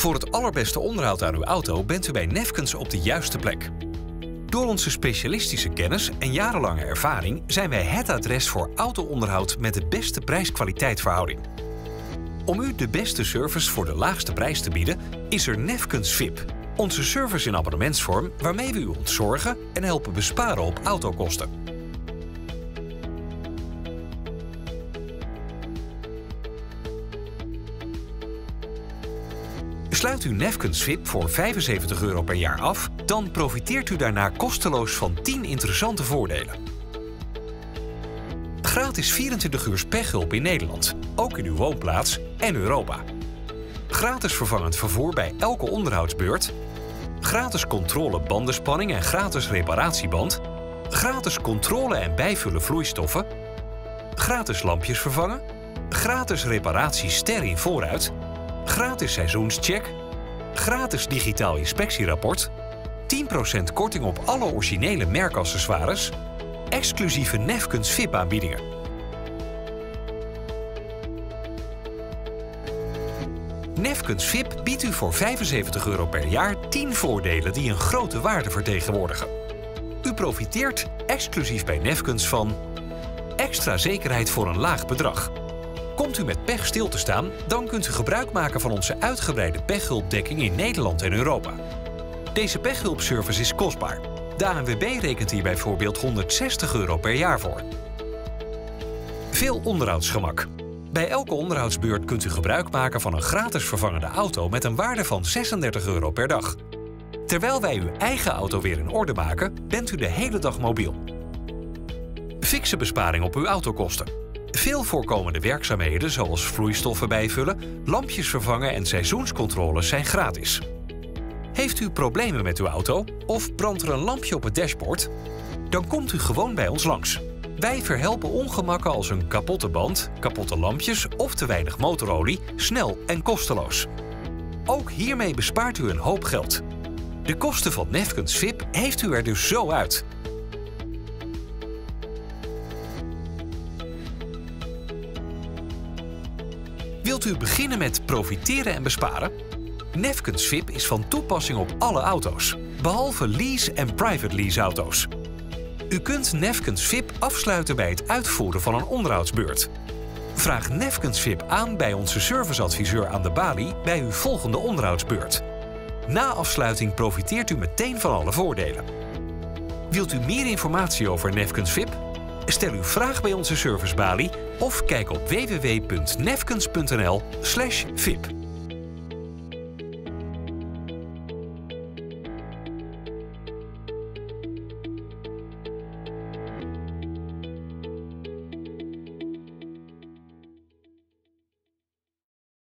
Voor het allerbeste onderhoud aan uw auto bent u bij Nefkens op de juiste plek. Door onze specialistische kennis en jarenlange ervaring zijn wij het adres voor auto-onderhoud met de beste prijs-kwaliteitverhouding. Om u de beste service voor de laagste prijs te bieden, is er Nefkens VIP. Onze service in abonnementsvorm waarmee we u ontzorgen en helpen besparen op autokosten. Sluit u Nefkens VIP voor 75 euro per jaar af, dan profiteert u daarna kosteloos van 10 interessante voordelen. Gratis 24 uur pechhulp in Nederland, ook in uw woonplaats en Europa. Gratis vervangend vervoer bij elke onderhoudsbeurt. Gratis controle bandenspanning en gratis reparatieband. Gratis controle en bijvullen vloeistoffen. Gratis lampjes vervangen. Gratis reparatie ster in vooruit gratis seizoenscheck, gratis digitaal inspectierapport, 10% korting op alle originele merkaccessoires, exclusieve Nefkens VIP-aanbiedingen. Nefkens VIP biedt u voor 75 euro per jaar 10 voordelen die een grote waarde vertegenwoordigen. U profiteert exclusief bij Nefkens van extra zekerheid voor een laag bedrag Komt u met pech stil te staan, dan kunt u gebruik maken van onze uitgebreide pechhulpdekking in Nederland en Europa. Deze pechhulpservice is kostbaar. De ANWB rekent hier bijvoorbeeld 160 euro per jaar voor. Veel onderhoudsgemak. Bij elke onderhoudsbeurt kunt u gebruik maken van een gratis vervangende auto met een waarde van 36 euro per dag. Terwijl wij uw eigen auto weer in orde maken, bent u de hele dag mobiel. Fixe besparing op uw autokosten. Veel voorkomende werkzaamheden zoals vloeistoffen bijvullen, lampjes vervangen en seizoenscontroles zijn gratis. Heeft u problemen met uw auto of brandt er een lampje op het dashboard? Dan komt u gewoon bij ons langs. Wij verhelpen ongemakken als een kapotte band, kapotte lampjes of te weinig motorolie snel en kosteloos. Ook hiermee bespaart u een hoop geld. De kosten van Nefkens VIP heeft u er dus zo uit. Wilt u beginnen met profiteren en besparen? Nefkens VIP is van toepassing op alle auto's, behalve lease- en private lease-auto's. U kunt Nefkens VIP afsluiten bij het uitvoeren van een onderhoudsbeurt. Vraag Nefkens VIP aan bij onze serviceadviseur aan de balie bij uw volgende onderhoudsbeurt. Na afsluiting profiteert u meteen van alle voordelen. Wilt u meer informatie over Nefkens VIP? Stel uw vraag bij onze servicebalie of kijk op www.nefkens.nl/vip.